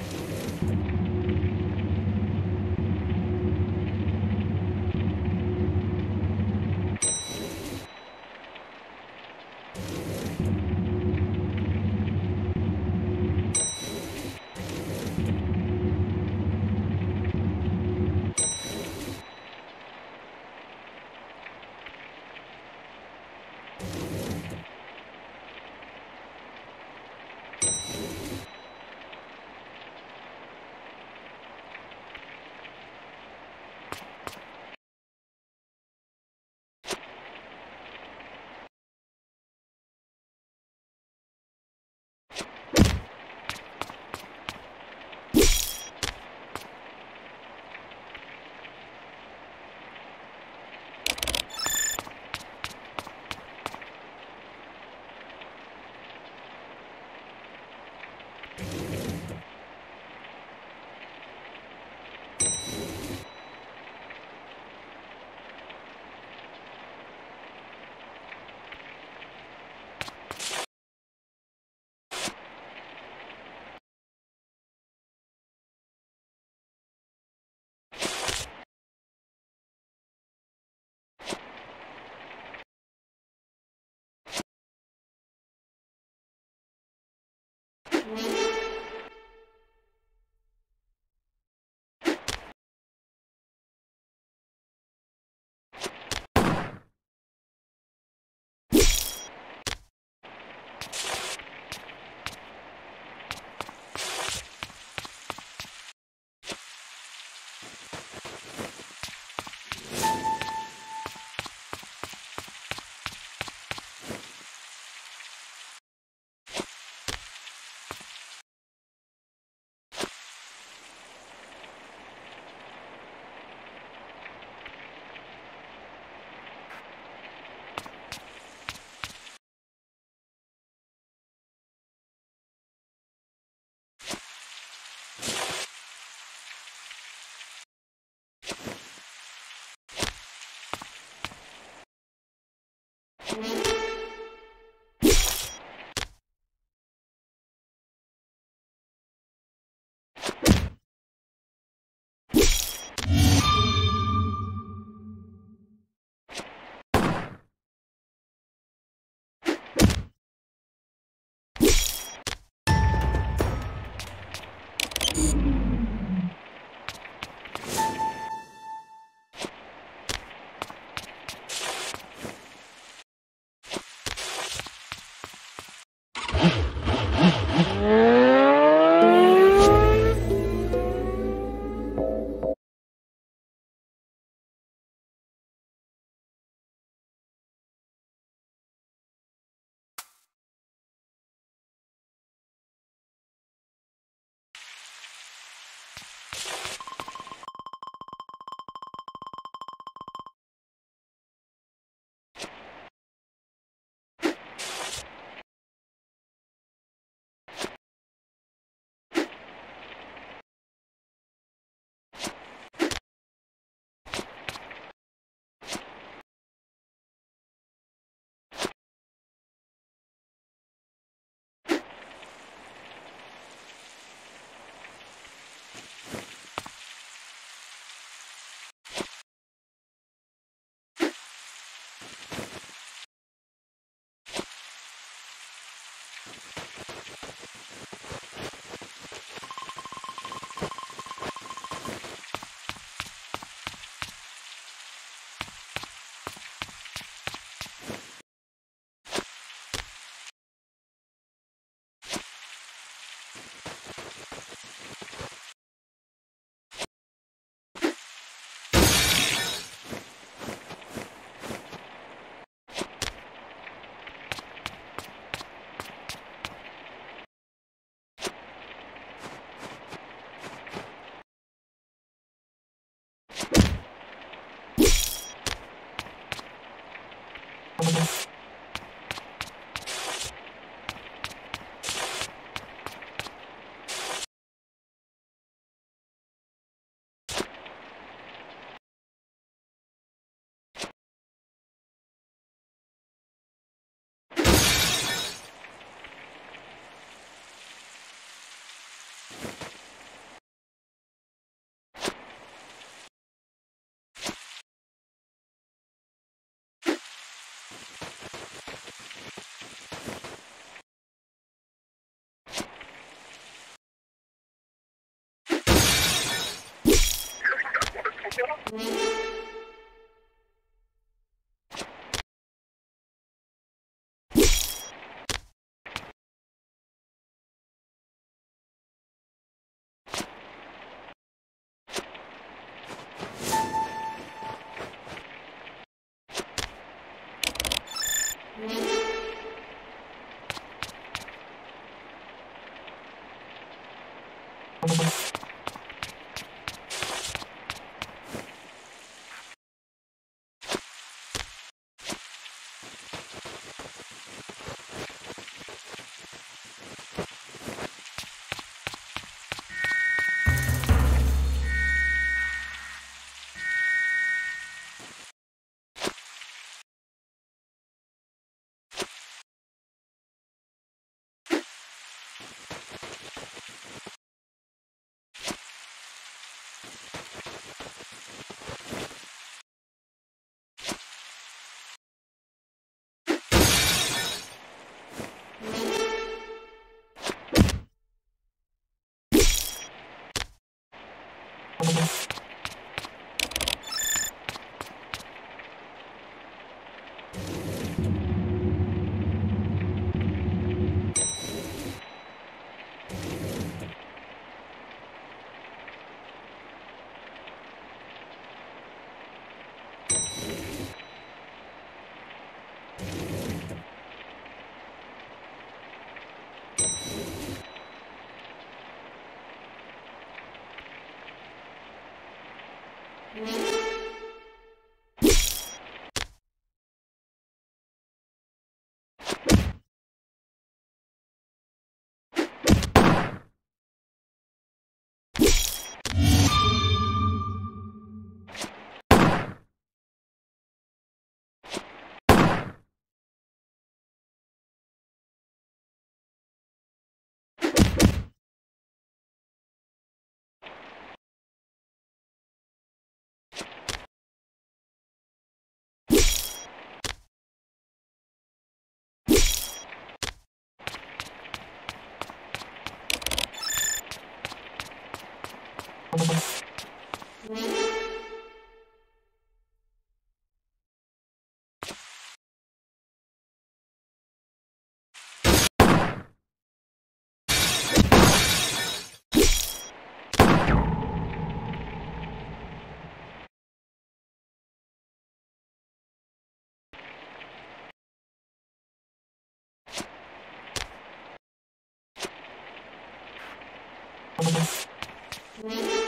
you Mm-hmm. you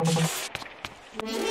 you